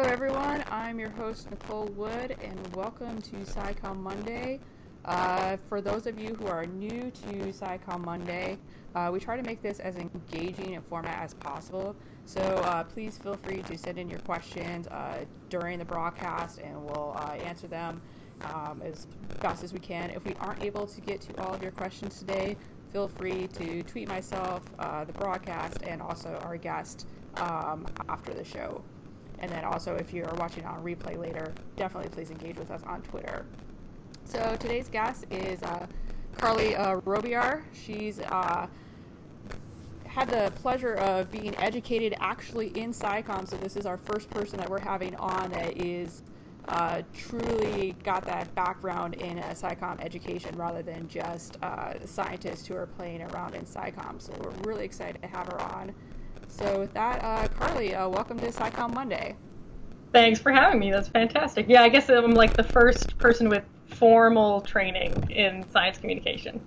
Hello, everyone. I'm your host, Nicole Wood, and welcome to SciComm Monday. Uh, for those of you who are new to SciComm Monday, uh, we try to make this as engaging a format as possible. So uh, please feel free to send in your questions uh, during the broadcast, and we'll uh, answer them um, as fast as we can. If we aren't able to get to all of your questions today, feel free to tweet myself, uh, the broadcast, and also our guest um, after the show. And then also, if you're watching on replay later, definitely please engage with us on Twitter. So today's guest is uh, Carly uh, Robillard. She's uh, had the pleasure of being educated actually in SciComm, so this is our first person that we're having on that is uh, truly got that background in a SciComm education rather than just uh, scientists who are playing around in SciComm. So we're really excited to have her on. So with that, uh, Carly, uh, welcome to SciComm Monday. Thanks for having me. That's fantastic. Yeah, I guess I'm like the first person with formal training in science communication.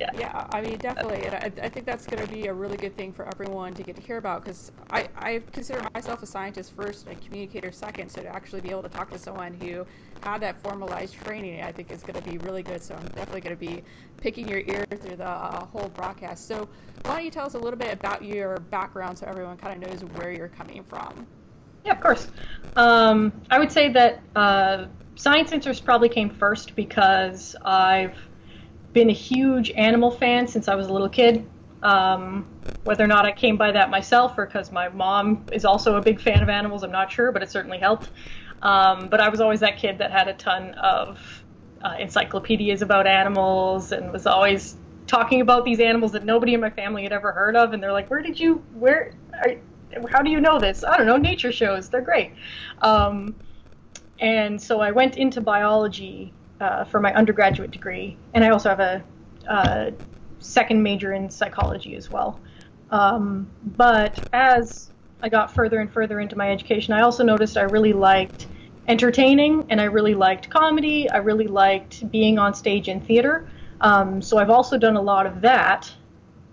Yeah. Yeah, I mean, definitely. And I, I think that's going to be a really good thing for everyone to get to hear about because I, I consider myself a scientist first and a communicator second. So to actually be able to talk to someone who had that formalized training, I think is going to be really good. So I'm definitely going to be picking your ear through the uh, whole broadcast. So why don't you tell us a little bit about your background so everyone kind of knows where you're coming from? Yeah, of course. Um, I would say that uh, science interest probably came first because I've been a huge animal fan since I was a little kid. Um, whether or not I came by that myself or because my mom is also a big fan of animals, I'm not sure, but it certainly helped. Um, but I was always that kid that had a ton of uh, encyclopedias about animals and was always talking about these animals that nobody in my family had ever heard of. And they're like, "Where did you? Where? Are, how do you know this? I don't know. Nature shows. They're great." Um, and so I went into biology uh, for my undergraduate degree, and I also have a, a second major in psychology as well. Um, but as I got further and further into my education, I also noticed I really liked entertaining and I really liked comedy. I really liked being on stage in theater. Um, so I've also done a lot of that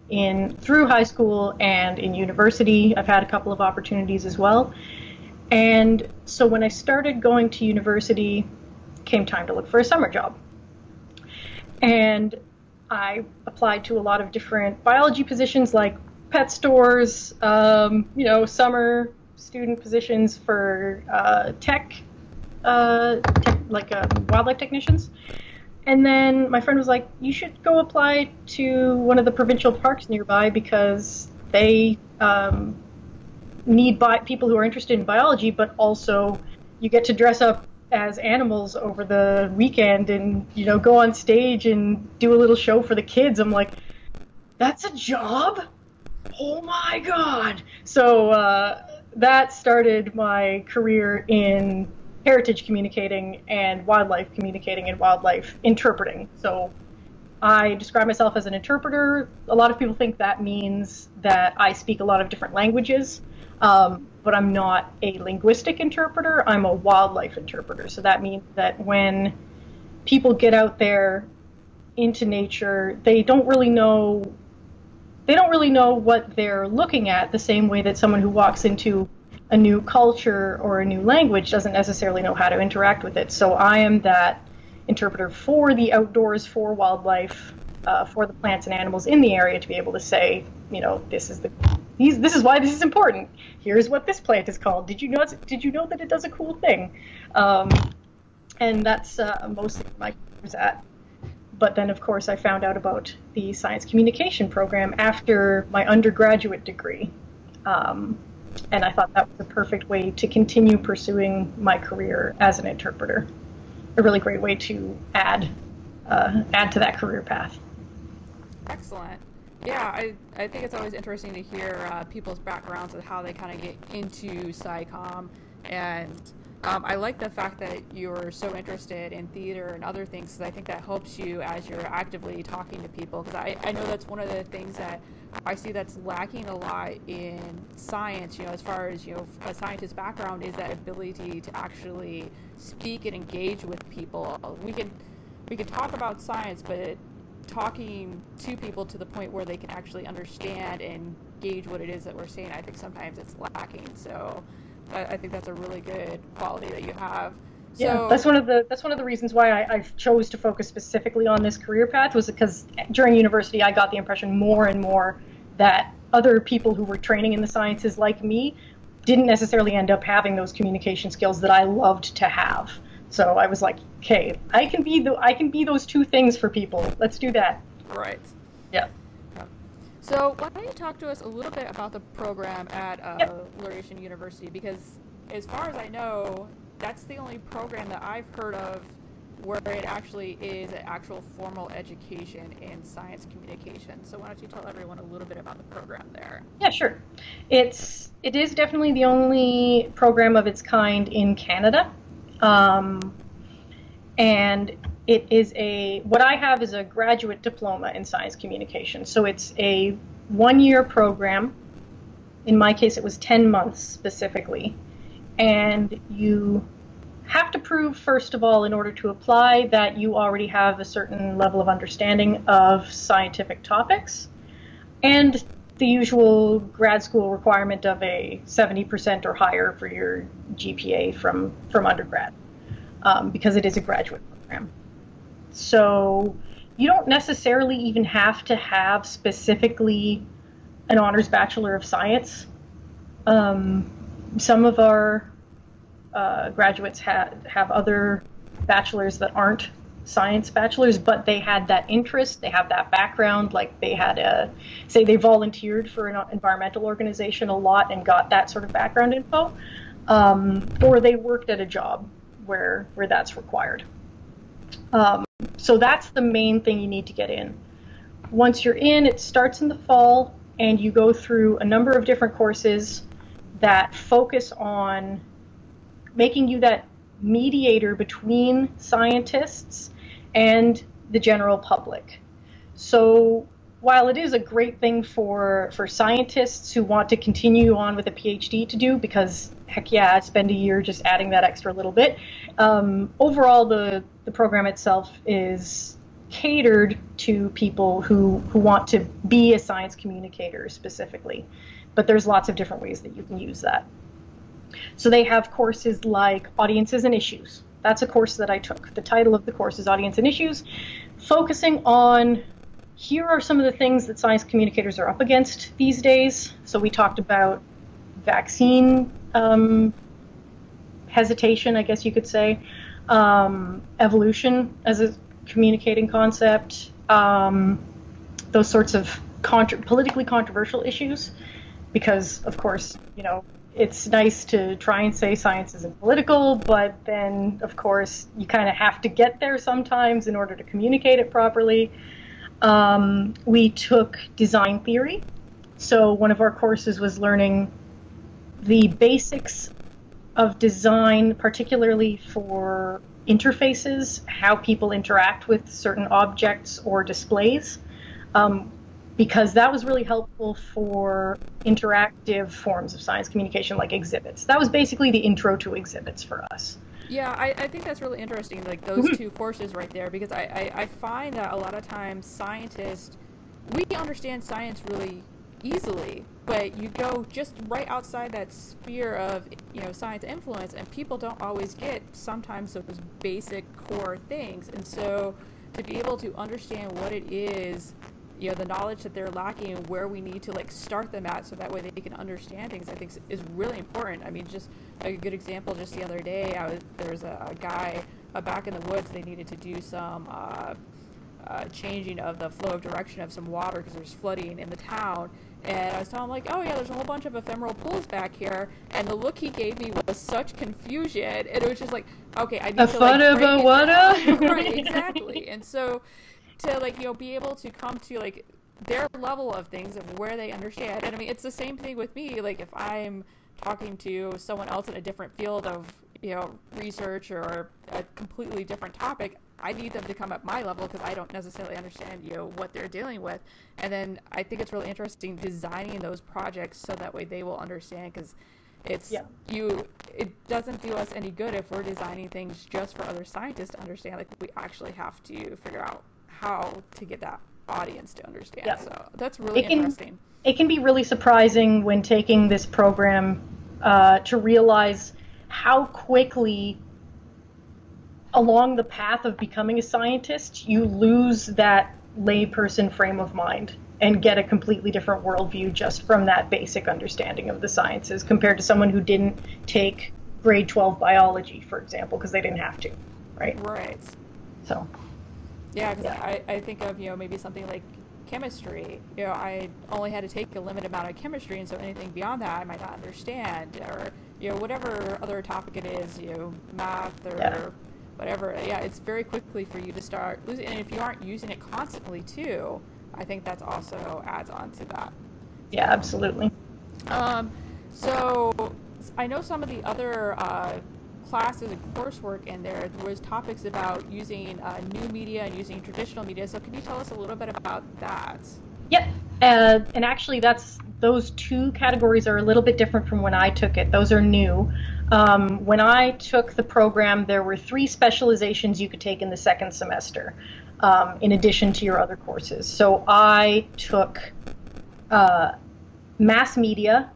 in through high school and in university. I've had a couple of opportunities as well. And so when I started going to university, came time to look for a summer job. And I applied to a lot of different biology positions like pet stores, um, you know, summer student positions for uh, tech, uh, tech, like uh, wildlife technicians. And then my friend was like, you should go apply to one of the provincial parks nearby because they um, need bi- people who are interested in biology, but also you get to dress up as animals over the weekend and you know go on stage and do a little show for the kids i'm like that's a job? Oh my god. So uh, that started my career in heritage communicating and wildlife communicating and wildlife interpreting. So i describe myself as an interpreter. A lot of people think that means that i speak a lot of different languages. Um, but I'm not a linguistic interpreter. I'm a wildlife interpreter. So that means that when people get out there into nature, they don't really know they don't really know what they're looking at the same way that someone who walks into a new culture or a new language doesn't necessarily know how to interact with it. So I am that interpreter for the outdoors, for wildlife, uh, for the plants and animals in the area to be able to say, you know, this is the this is why this is important. Here's what this plant is called. Did you know? Did you know that it does a cool thing? Um, and that's uh, mostly my was at. But then, of course, I found out about the science communication program after my undergraduate degree, um, and I thought that was a perfect way to continue pursuing my career as an interpreter. A really great way to add uh, add to that career path. Excellent. Yeah, I, I think it's always interesting to hear uh, people's backgrounds and how they kind of get into SciComm. And um, I like the fact that you're so interested in theater and other things because I think that helps you as you're actively talking to people. Because I, I know that's one of the things that I see that's lacking a lot in science, you know, as far as, you know, a scientist's background is that ability to actually speak and engage with people. We can we can talk about science, but talking to people to the point where they can actually understand and gauge what it is that we're saying, I think sometimes it's lacking. So I, I think that's a really good quality that you have. So, yeah, that's one of the that's one of the reasons why I, I chose to focus specifically on this career path was because during university I got the impression more and more that other people who were training in the sciences like me didn't necessarily end up having those communication skills that I loved to have. So I was like, okay, I can be the I can be those two things for people. Let's do that. Right. Yeah. So why don't you talk to us a little bit about the program at uh, yep. Laurentian University? Because as far as I know, that's the only program that I've heard of where it actually is an actual formal education in science communication. So why don't you tell everyone a little bit about the program there? Yeah, sure. It's it is definitely the only program of its kind in Canada. Um, and it is a what I have is a graduate diploma in science communication. So it's a one-year program. In my case, it was 10 months specifically, and you have to prove first of all in order to apply that you already have a certain level of understanding of scientific topics and the usual grad school requirement of a 70% or higher for your GPA from from undergrad um, because it is a graduate program. So you don't necessarily even have to have specifically an honors bachelor of science. Um, some of our uh, graduates have have other bachelors that aren't science bachelors, but they had that interest, they have that background, like they had a, say they volunteered for an environmental organization a lot and got that sort of background info, um, or they worked at a job where where that's required. Um, so that's the main thing you need to get in. Once you're in, it starts in the fall, and you go through a number of different courses that focus on making you that mediator between scientists and the general public. So while it is a great thing for, for scientists who want to continue on with a PhD to do, because heck yeah, spend a year just adding that extra little bit, um, overall the, the program itself is catered to people who, who want to be a science communicator specifically. But there's lots of different ways that you can use that. So they have courses like Audiences and Issues. That's a course that I took. The title of the course is Audience and Issues, focusing on here are some of the things that science communicators are up against these days. So we talked about vaccine um, hesitation, I guess you could say, um, evolution as a communicating concept, um, those sorts of contra- politically controversial issues, because of course, you know, it's nice to try and say science isn't political, but then, of course, you kind of have to get there sometimes in order to communicate it properly. Um, we took design theory. So, one of our courses was learning the basics of design, particularly for interfaces, how people interact with certain objects or displays. Um, because that was really helpful for interactive forms of science communication like exhibits. That was basically the intro to exhibits for us. Yeah, I, I think that's really interesting, like those mm-hmm. two courses right there, because I, I, I find that a lot of times scientists, we understand science really easily, but you go just right outside that sphere of you know science influence, and people don't always get sometimes those basic core things, and so to be able to understand what it is you know the knowledge that they're lacking and where we need to like start them at so that way they can understand things i think is really important. I mean just a good example just the other day i was there was a, a guy uh, back in the woods they needed to do some uh, uh, changing of the flow of direction of some water because there's flooding in the town. And I was telling him like, oh yeah, there's a whole bunch of ephemeral pools back here, and the look he gave me was such confusion, and it was just like, okay, I need a to like water, right, exactly, and so to like you know be able to come to like their level of things and where they understand. And I mean, it's the same thing with me. Like if I'm talking to someone else in a different field of you know research or a completely different topic, I need them to come at my level because I don't necessarily understand you know what they're dealing with. And then I think it's really interesting designing those projects so that way they will understand because it's yeah. you it doesn't do us any good if we're designing things just for other scientists to understand like we actually have to figure out how to get that audience to understand. So that's really it can, interesting. It can be really surprising when taking this program uh, to realize how quickly along the path of becoming a scientist you lose that layperson frame of mind and get a completely different worldview just from that basic understanding of the sciences compared to someone who didn't take grade 12 biology, for example, because they didn't have to, right? Right. So. Yeah, because yeah. I, I think of, you know, maybe something like chemistry. You know, I only had to take a limited amount of chemistry, and so anything beyond that I might not understand, or, you know, whatever other topic it is, you know, math or yeah. whatever. Yeah, it's very quickly for you to start losing, and if you aren't using it constantly, too, I think that's also adds on to that. Yeah, absolutely. Um, so I know some of the other uh, classes and coursework in there, there was topics about using uh, new media and using traditional media. So can you tell us a little bit about that? Yep. Uh, and actually, that's those two categories are a little bit different from when I took it. Those are new. Um, when I took the program, there were three specializations you could take in the second semester um, in addition to your other courses. So I took uh, mass media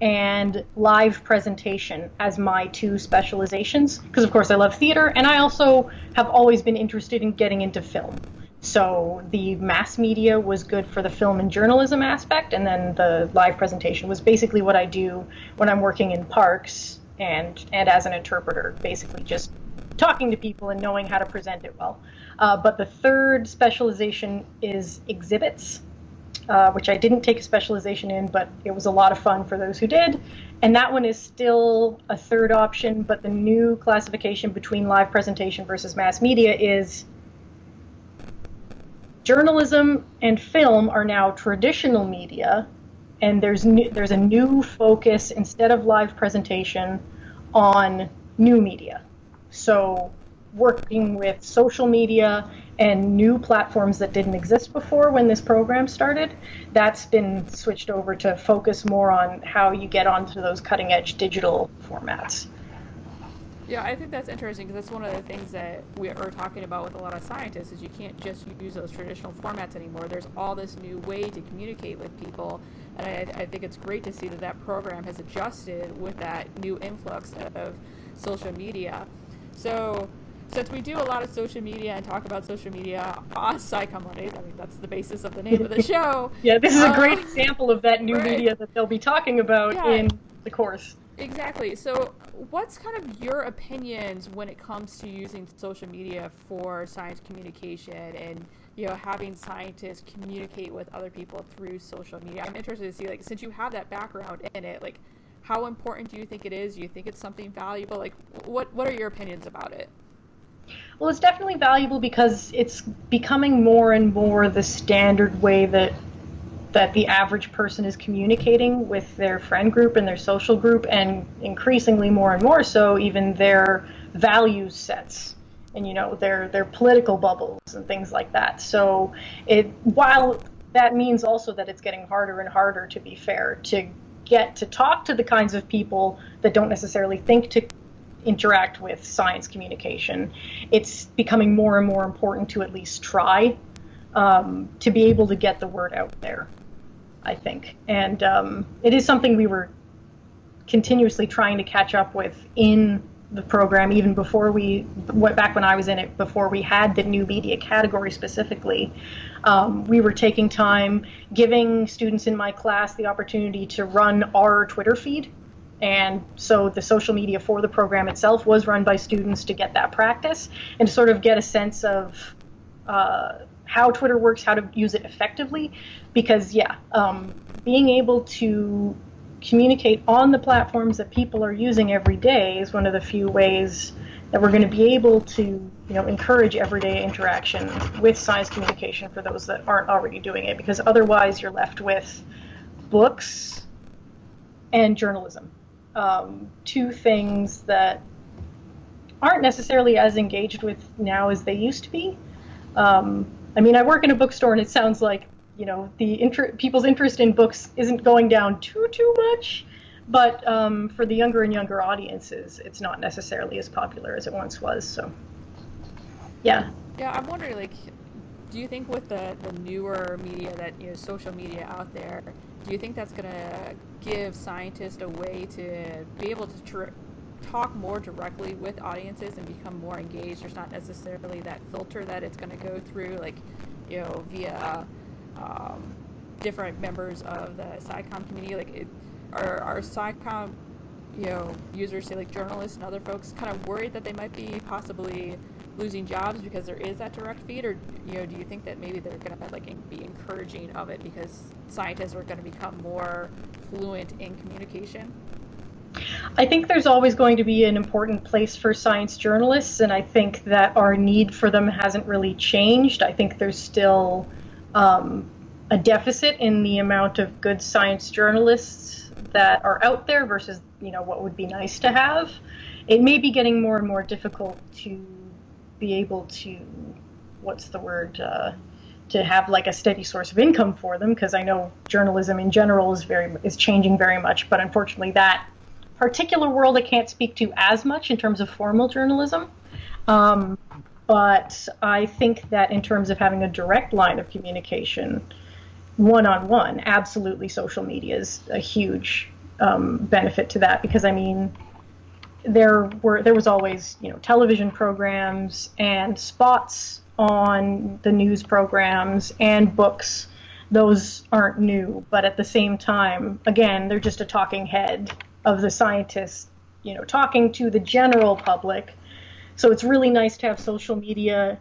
and live presentation as my two specializations because of course I love theater and I also have always been interested in getting into film. So the mass media was good for the film and journalism aspect and then the live presentation was basically what I do when I'm working in parks and and as an interpreter, basically just talking to people and knowing how to present it well. Uh, but the third specialization is exhibits, uh, which I didn't take a specialization in, but it was a lot of fun for those who did. And that one is still a third option, but the new classification between live presentation versus mass media is journalism and film are now traditional media, and there's new, there's a new focus instead of live presentation on new media. So working with social media and new platforms that didn't exist before when this program started, that's been switched over to focus more on how you get onto those cutting edge digital formats. Yeah, I think that's interesting because that's one of the things that we are talking about with a lot of scientists is you can't just use those traditional formats anymore. There's all this new way to communicate with people, and I, I think it's great to see that that program has adjusted with that new influx of social media. So since we do a lot of social media and talk about social media on SciComm Mondays, I mean, that's the basis of the name of the show. yeah, this is um, a great example of that new right. media that they'll be talking about yeah. in the course. Exactly. So, what's kind of your opinions when it comes to using social media for science communication and you know having scientists communicate with other people through social media? I'm interested to see, like, since you have that background in it, like, how important do you think it is? Do you think it's something valuable? Like, what what are your opinions about it? Well, it's definitely valuable because it's becoming more and more the standard way that that the average person is communicating with their friend group and their social group, and increasingly more and more so, even their value sets and you know their their political bubbles and things like that. So it while that means also that it's getting harder and harder to be fair to get to talk to the kinds of people that don't necessarily think to interact with science communication, it's becoming more and more important to at least try um, to be able to get the word out there, I think. And um, it is something we were continuously trying to catch up with in the program, even before we, went back when I was in it, before we had the new media category specifically. Um, we were taking time giving students in my class the opportunity to run our Twitter feed. And so the social media for the program itself was run by students to get that practice and to sort of get a sense of uh, how Twitter works, how to use it effectively. Because, yeah, um, being able to communicate on the platforms that people are using every day is one of the few ways that we're going to be able to you know encourage everyday interaction with science communication for those that aren't already doing it because otherwise you're left with books and journalism um, two things that aren't necessarily as engaged with now as they used to be um, i mean i work in a bookstore and it sounds like you know the inter- people's interest in books isn't going down too too much but um, for the younger and younger audiences, it's not necessarily as popular as it once was. So, yeah. Yeah, I'm wondering, like, do you think with the, the newer media that you know social media out there do you think that's going to give scientists a way to be able to talk more directly with audiences and become more engaged? There's not necessarily that filter that it's going to go through like you know via um, different members of the SciComm community. Like it, are, are you know users say like journalists and other folks kind of worried that they might be possibly losing jobs because there is that direct feed, or you know, do you think that maybe they're going to like be encouraging of it because scientists are going to become more fluent in communication? I think there's always going to be an important place for science journalists, and I think that our need for them hasn't really changed. I think there's still um, a deficit in the amount of good science journalists that are out there versus you know what would be nice to have. It may be getting more and more difficult to be able to, what's the word, uh, to have like a steady source of income for them because I know journalism in general is very is changing very much, but unfortunately that particular world I can't speak to as much in terms of formal journalism. Um, but I think that in terms of having a direct line of communication, one on one, absolutely social media is a huge um, benefit to that because I mean there were there was always you know television programs and spots on the news programs and books. Those aren't new but at the same time again they're just a talking head of the scientists you know talking to the general public. So it's really nice to have social media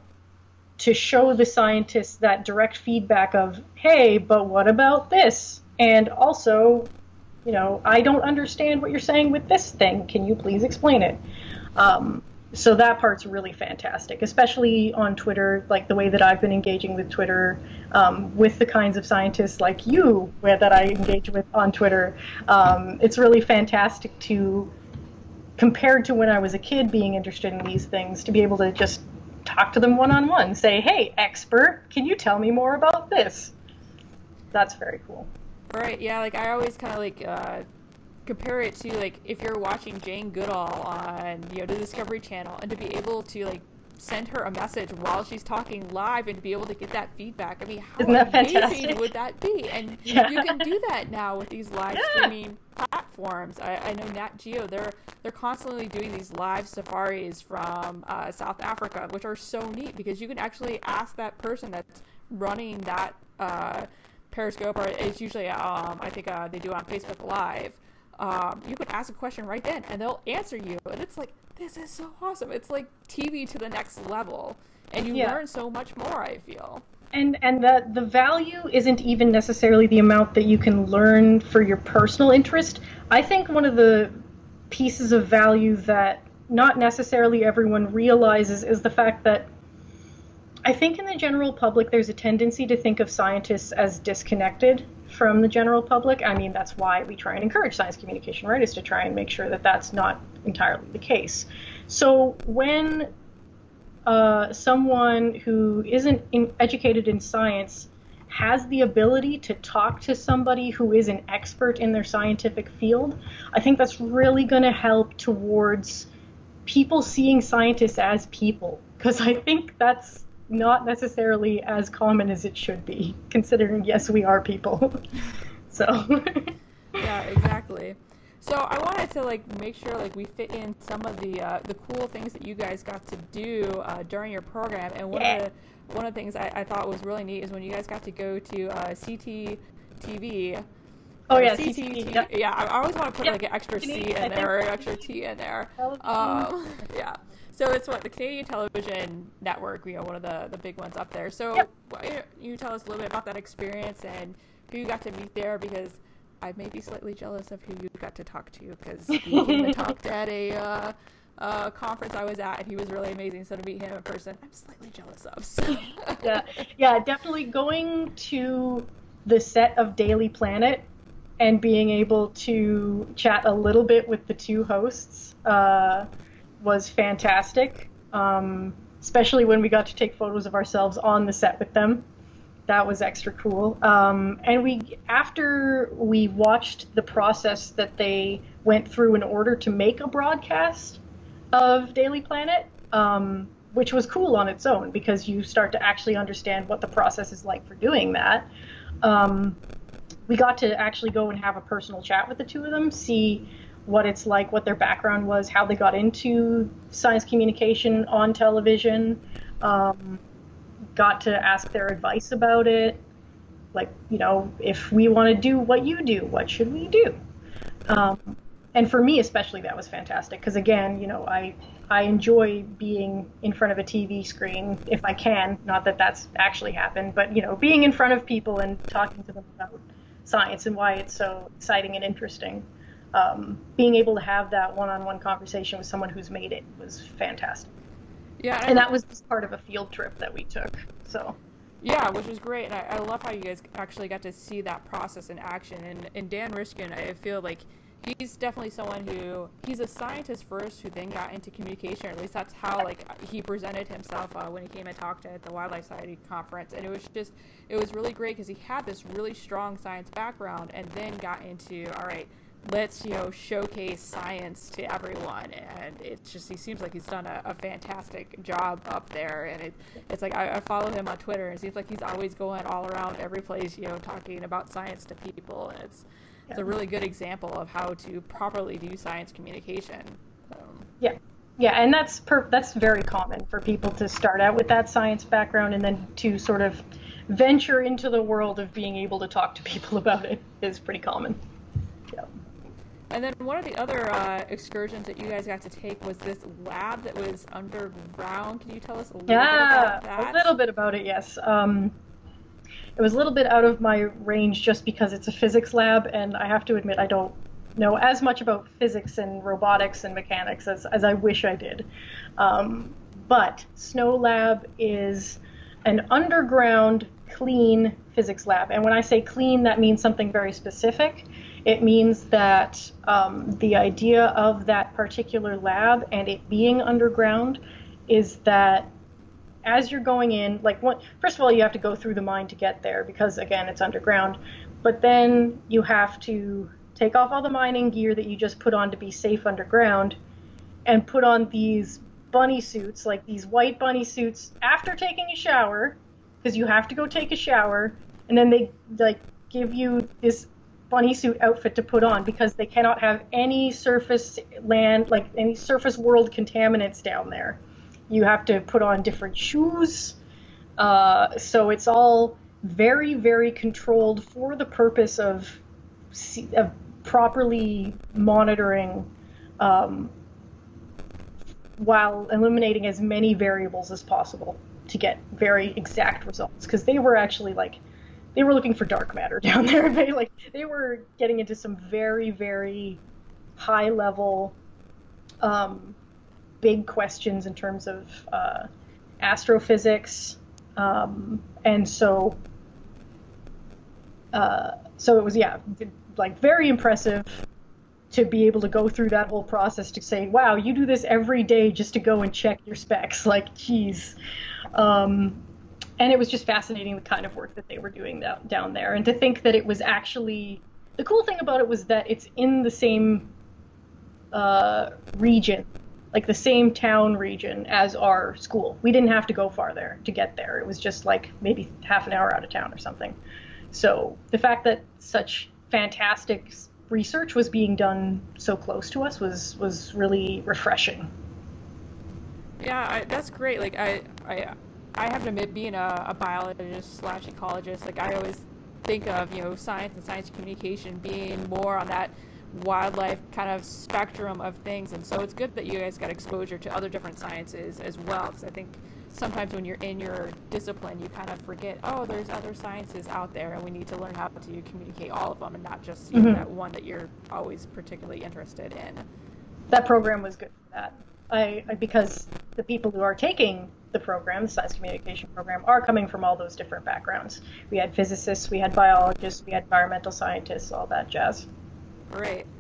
to show the scientists that direct feedback of hey but what about this and also you know, I don't understand what you're saying with this thing. Can you please explain it? Um, so that part's really fantastic, especially on Twitter, like the way that I've been engaging with Twitter, um, with the kinds of scientists like you where, that I engage with on Twitter. Um, it's really fantastic to, compared to when I was a kid being interested in these things, to be able to just talk to them one on one, say, hey, expert, can you tell me more about this? That's very cool. Right. Yeah. Like I always kind of like uh, compare it to like if you're watching Jane Goodall on you know the Discovery Channel, and to be able to like send her a message while she's talking live and to be able to get that feedback. I mean, how amazing fantastic? would that be? And yeah. you can do that now with these live yeah. streaming I, I, know Nat Geo, they're they're constantly doing these live safaris from uh, South Africa, which are so neat because you can actually ask that person that's running that uh, Periscope, or it's usually um, I think uh, they do on Facebook Live. Um, you can ask a question right then, and they'll answer you, and it's like this is so awesome. It's like TV to the next level, and you yeah. learn so much more. I feel. And and the the value isn't even necessarily the amount that you can learn for your personal interest. I think one of the pieces of value that not necessarily everyone realizes is the fact that I think in the general public, there's a tendency to think of scientists as disconnected from the general public. I mean, that's why we try and encourage science communication, right? Is to try and make sure that that's not entirely the case. So when uh, someone who isn't in, educated in science has the ability to talk to somebody who is an expert in their scientific field, I think that's really going to help towards people seeing scientists as people. Because I think that's not necessarily as common as it should be, considering yes, we are people. so. yeah, exactly. So I wanted to like make sure like we fit in some of the uh, the cool things that you guys got to do uh, during your program, and one yeah. of the one of the things I, I, thought was really neat is when you guys got to go to uh, CTTV. Oh yeah. Yep. Yeah, I always want to put yep. like an extra C in there or an extra T in there. Um, yeah. So it's what the Canadian Television Network, you know, one of the, the big ones up there. So yep. why you tell us a little bit about that experience and who you got to meet there because I may be slightly jealous of who you got to talk to because he came and talked at a uh, uh, conference I was at and he was really amazing. So to meet him in person, I'm slightly jealous of. So. yeah, yeah, definitely going to the set of Daily Planet and being able to chat a little bit with the two hosts. Uh, was fantastic, um, especially when we got to take photos of ourselves on the set with them. That was extra cool. Um, and we, after we watched the process that they went through in order to make a broadcast of Daily Planet, um, which was cool on its own because you start to actually understand what the process is like for doing that. Um, we got to actually go and have a personal chat with the two of them, see what it's like, what their background was, how they got into science communication on television. Um, got to ask their advice about it. Like, you know, if we want to do what you do, what should we do? Um, and for me especially, that was fantastic because again, you know, I I enjoy being in front of a TV screen if I can. Not that that's actually happened, but you know, being in front of people and talking to them about science and why it's so exciting and interesting. Um, being able to have that one-on-one conversation with someone who's made it was fantastic. Yeah, and that was just part of a field trip that we took. So. Yeah, which was great, and I, I love how you guys actually got to see that process in action. And, and Dan Riskin, I feel like he's definitely someone who he's a scientist first who then got into communication or at least that's how like he presented himself uh, when he came and talked at the wildlife society conference and it was just it was really great because he had this really strong science background and then got into all right let's you know showcase science to everyone and it just he seems like he's done a, a fantastic job up there and it, it's like I, I, follow him on twitter and it seems like he's always going all around every place you know talking about science to people and it's it's a really good example of how to properly do science communication. Um, yeah, yeah, and that's per- that's very common for people to start out with that science background and then to sort of venture into the world of being able to talk to people about it is pretty common. And then one of the other uh, excursions that you guys got to take was this lab that was underground. Can you tell us a little yeah, bit about that? A little bit about it, yes. Um, it was a little bit out of my range just because it's a physics lab, and I have to admit I don't know as much about physics and robotics and mechanics as, as I wish I did. Um, but SNOLAB is an underground clean physics lab. And when I say clean, that means something very specific. It means that um, the idea of that particular lab and it being underground is that as you're going in, like first of all, you have to go through the mine to get there because again, it's underground. But then you have to take off all the mining gear that you just put on to be safe underground, and put on these bunny suits, like these white bunny suits, after taking a shower, because you have to go take a shower, and then they like give you this bunny suit outfit to put on because they cannot have any surface land, like any surface world contaminants down there you have to put on different shoes. Uh, so it's all very, very controlled for the purpose of, of properly monitoring um, while eliminating as many variables as possible to get very exact results. Because they were actually like, they were looking for dark matter down there. They like they were getting into some very, very high level um, big questions in terms of uh, astrophysics, um, and so uh, so it was yeah like very impressive to be able to go through that whole process to say wow you do this every day just to go and check your specs like geez um, and it was just fascinating the kind of work that they were doing down there and to think that it was actually the cool thing about it was that it's in the same uh, region like the same town region as our school. We didn't have to go far there to get there. It was just like maybe half an hour out of town or something. So the fact that such fantastic research was being done so close to us was was really refreshing. Yeah, I, that's great. Like I I I have to admit, being a, a biologist slash ecologist, like I always think of you know science and science communication being more on that wildlife kind of spectrum of things. And so it's good that you guys got exposure to other different sciences as well because i think sometimes when you're in your discipline you kind of forget oh there's other sciences out there and we need to learn how to communicate all of them and not just mm-hmm. that one that you're always particularly interested in. That program was good for that. I, I because the people who are taking the program, the science communication program, are coming from all those different backgrounds. We had physicists, we had biologists, we had environmental scientists, all that jazz. Great.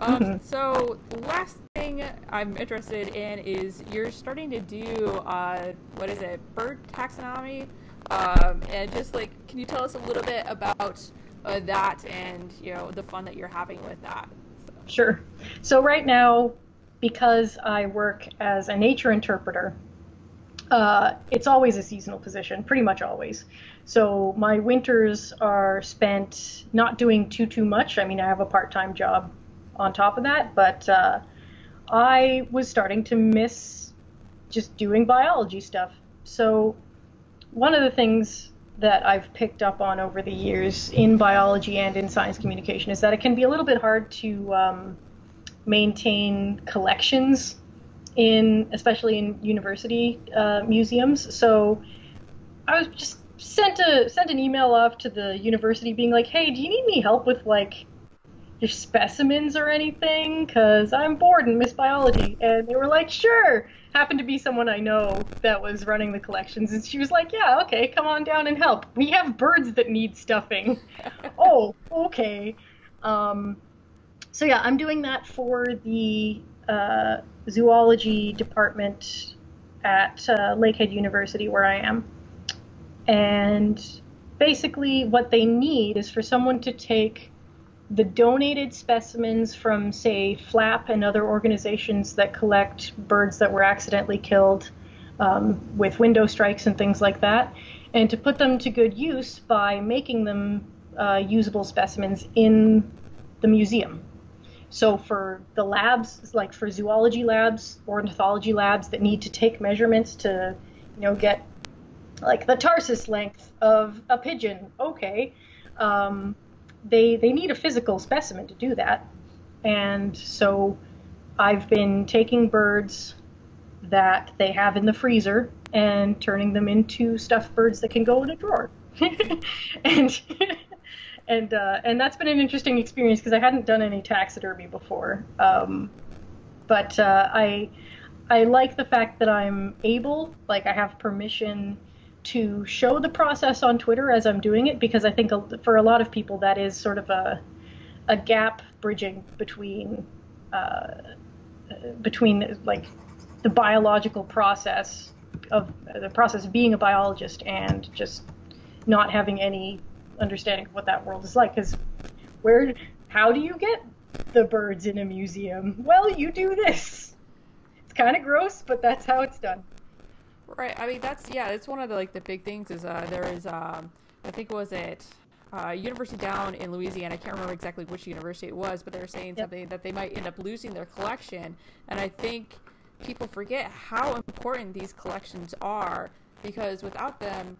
Um, mm-hmm. So, last thing I'm interested in is you're starting to do uh, what is it, bird taxonomy, um, and just like, can you tell us a little bit about uh, that and you know the fun that you're having with that? So. Sure. So right now, because I work as a nature interpreter, uh, it's always a seasonal position, pretty much always. So my winters are spent not doing too too much. I mean, I have a part-time job on top of that, but uh, I was starting to miss just doing biology stuff. So one of the things that I've picked up on over the years in biology and in science communication is that it can be a little bit hard to um, maintain collections in, especially in university uh, museums. So I was just sent a sent an email off to the university being like, "Hey, do you need any help with like your specimens or anything? Because I'm bored and miss biology." And they were like, "Sure." Happened to be someone I know that was running the collections, and she was like, "Yeah, okay, come on down and help. We have birds that need stuffing." oh, okay. Um, so yeah, I'm doing that for the uh, zoology department at uh, Lakehead University, where I am. And basically, what they need is for someone to take the donated specimens from, say, FLAP and other organizations that collect birds that were accidentally killed um, with window strikes and things like that, and to put them to good use by making them uh, usable specimens in the museum. So for the labs, like for zoology labs, or ornithology labs that need to take measurements to, you know, get like the tarsus length of a pigeon, okay, um, they they need a physical specimen to do that, and so I've been taking birds that they have in the freezer and turning them into stuffed birds that can go in a drawer, and and uh, and that's been an interesting experience because I hadn't done any taxidermy before. Um, but uh, I I like the fact that I'm able, like I have permission to show the process on Twitter as I'm doing it because I think for a lot of people that is sort of a a gap bridging between uh, between like the biological process of the process of being a biologist and just not having any understanding of what that world is like. Because where, how do you get the birds in a museum? Well, you do this. It's kind of gross, but that's how it's done. Right. I mean, that's yeah. It's one of the like the big things is uh there is um I think was it uh, university down in Louisiana. I can't remember exactly which university it was, but they were saying yep. something that they might end up losing their collection. And I think people forget how important these collections are because without them,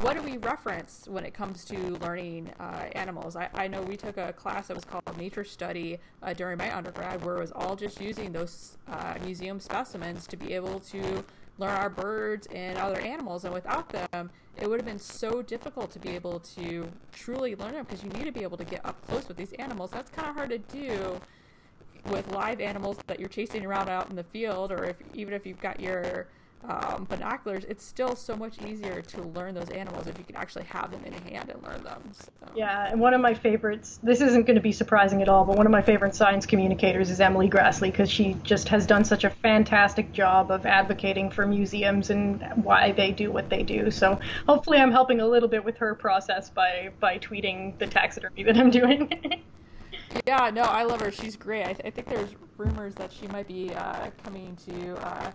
what do we reference when it comes to learning uh, animals? I, I, know we took a class that was called Nature Study uh, during my undergrad, where it was all just using those uh, museum specimens to be able to learn our birds and other animals. And without them, it would have been so difficult to be able to truly learn them because you need to be able to get up close with these animals. That's kind of hard to do with live animals that you're chasing around out in the field, or if even if you've got your um, binoculars, it's still so much easier to learn those animals if you can actually have them in hand and learn them. So. Yeah, and one of my favorites, this isn't going to be surprising at all, but one of my favorite science communicators is Emily Graslie because she just has done such a fantastic job of advocating for museums and why they do what they do. So hopefully I'm helping a little bit with her process by, by tweeting the taxidermy that I'm doing. yeah, no, I love her. She's great. I, th- I think there's rumors that she might be uh, coming to. Uh,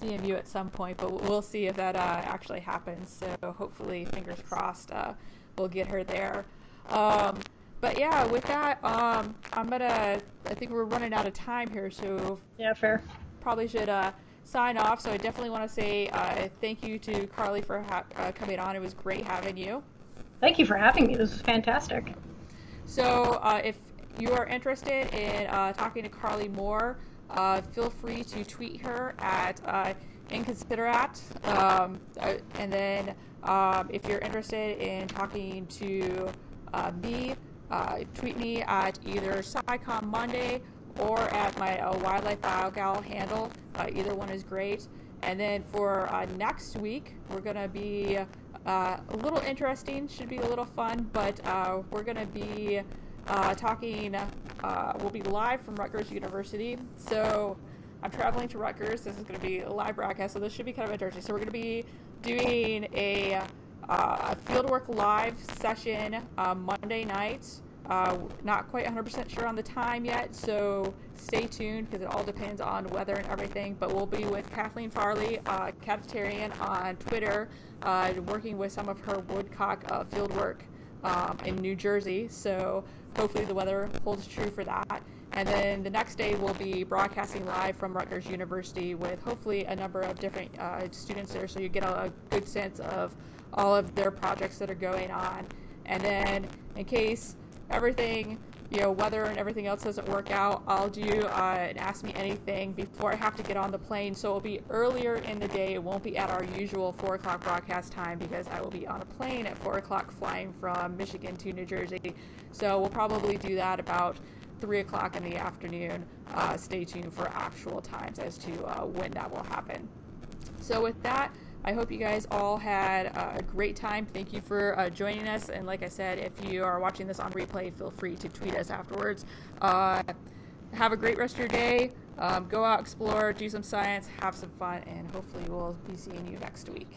CMU at some point, but we'll see if that uh, actually happens. So hopefully, fingers crossed, uh, we'll get her there. Um, but yeah, with that, um, I'm gonna. I think we're running out of time here, so yeah, fair. Probably should uh, sign off. So I definitely want to say uh, thank you to Carly for ha- uh, coming on. It was great having you. Thank you for having me. This was fantastic. So uh, if you are interested in talking to Carly more uh, feel free to tweet her at uh, InconsiderHat. Um, uh, and then um, if you're interested in talking to uh, me, uh, tweet me at either SciComm Monday or at my uh, Wildlife BioGal handle. Either one is great. And then for next week, we're going to be a little interesting, should be a little fun, but we're going to be uh, talking. Uh, we'll be live from Rutgers University. So I'm traveling to Rutgers. This is going to be a live broadcast, so this should be kind of interesting. So we're going to be doing a, uh, fieldwork live session uh, Monday night Uh, not quite 100% sure on the time yet, so stay tuned because it all depends on weather and everything. But we'll be with Kathleen Farley, uh, Catatarian on Twitter, uh, working with some of her woodcock uh, fieldwork um, in New Jersey. So hopefully the weather holds true for that. And then the next day we'll be broadcasting live from Rutgers University with hopefully a number of different uh, students there, so you get a, a good sense of all of their projects that are going on. And then in case everything, you know, weather and everything else doesn't work out, I'll do uh, an Ask Me Anything before I have to get on the plane. So it'll be earlier in the day. It won't be at our usual 4 o'clock broadcast time because I will be on a plane at 4 o'clock flying from Michigan to New Jersey. So we'll probably do that about 3 o'clock in the afternoon. Uh, stay tuned for actual times as to uh, when that will happen. So with that, I hope you guys all had a great time. Thank you for uh, joining us. And like I said, if you are watching this on replay, feel free to tweet us afterwards. Uh, have a great rest of your day. Um, go out, explore, do some science, have some fun, and hopefully we'll be seeing you next week.